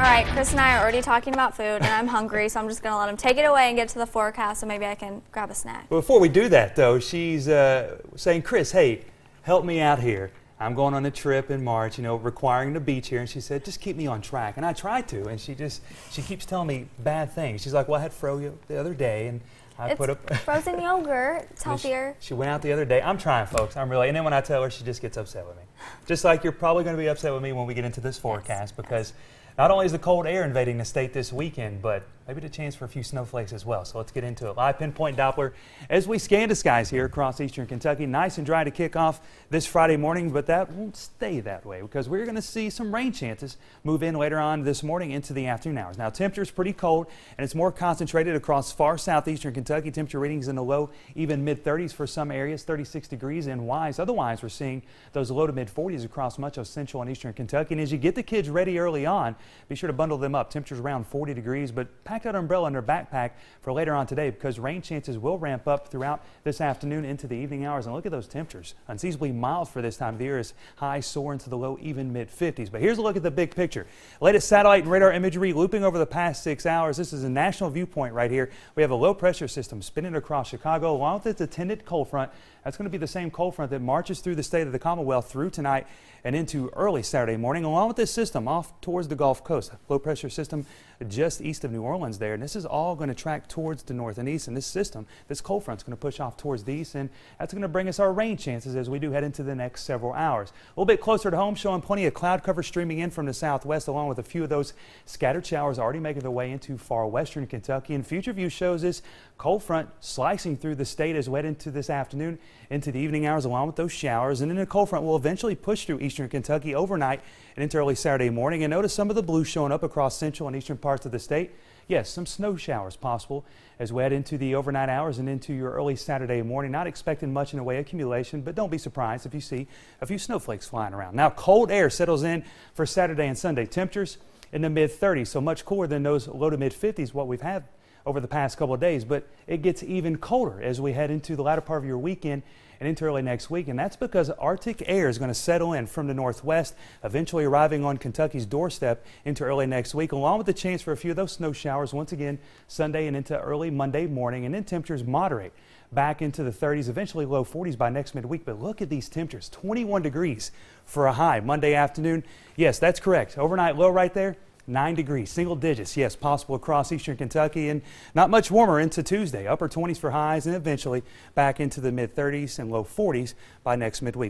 tonight. Chris and I are already talking about food, and I'm hungry, so I'm just going to let him take it away and get to the forecast, so maybe I can grab a snack. Before we do that, though, she's uh, saying, Chris, hey, help me out here. I'm going on a trip in March, you know, requiring the beach here. And she said, just keep me on track. And I tried to. And she just, she keeps telling me bad things. She's like, well, I had froyo the other day. And I it's put up frozen yogurt. It's healthier. she went out the other day. I'm trying, folks. I'm really. And then when I tell her, she just gets upset with me. Just like you're probably going to be upset with me when we get into this forecast because not only is the cold air invading the state this weekend, but maybe the chance for a few snowflakes as well. So let's get into it. Live pinpoint Doppler as we scan the skies here across eastern Kentucky. Nice and dry to kick off this Friday morning, but that won't stay that way because we're going to see some rain chances move in later on this morning into the afternoon hours. Now, temperature is pretty cold and it's more concentrated across far southeastern Kentucky. Temperature readings in the low, even mid 30s for some areas, 36 degrees in Wise. Otherwise, we're seeing those low to mid 40s across much of central and eastern Kentucky. And as you get the kids ready early on, be sure to bundle them up. Temperatures around 40 degrees, but pack that umbrella in their backpack for later on today because rain chances will ramp up throughout this afternoon into the evening hours. And look at those temperatures. Unseasonably mild for this time of the year as highs soar into the low, even mid 50s. But here's a look at the big picture. Latest satellite and radar imagery looping over the past six hours. This is a national viewpoint right here. We have a low pressure system spinning across Chicago along with its attendant cold front. That's going to be the same cold front that marches through the state of the Commonwealth through tonight and into early Saturday morning, along with this system off towards the Gulf Coast. Low pressure system just east of New Orleans there. And this is all going to track towards the north and east. And this system, this cold front, is going to push off towards the east. And that's going to bring us our rain chances as we do head into the next several hours. A little bit closer to home, showing plenty of cloud cover streaming in from the southwest, along with a few of those scattered showers already making their way into far western Kentucky. And Future View shows this cold front slicing through the state as we head into this afternoon, into the evening hours, along with those showers. And then the cold front will eventually push through eastern Kentucky overnight and into early Saturday morning. And notice some of the blue showing up across central and eastern parts of the state. Yes, some snow showers possible as we head into the overnight hours and into your early Saturday morning. Not expecting much in the way of accumulation, but don't be surprised if you see a few snowflakes flying around. Now, cold air settles in for Saturday and Sunday. Temperatures in the mid 30s, so much cooler than those low to mid 50s, what we've had over the past couple of days. But it gets even colder as we head into the latter part of your weekend and into early next week. And that's because Arctic air is going to settle in from the northwest, eventually arriving on Kentucky's doorstep into early next week, along with the chance for a few of those snow showers once again Sunday and into early Monday morning. And then temperatures moderate back into the 30s, eventually low 40s by next midweek. But look at these temperatures 21 degrees for a high Monday afternoon. Yes, that's correct. Overnight low right there. 9 degrees, single digits, yes, possible across eastern Kentucky, and not much warmer into Tuesday. Upper 20s for highs, and eventually back into the mid 30s and low 40s by next midweek.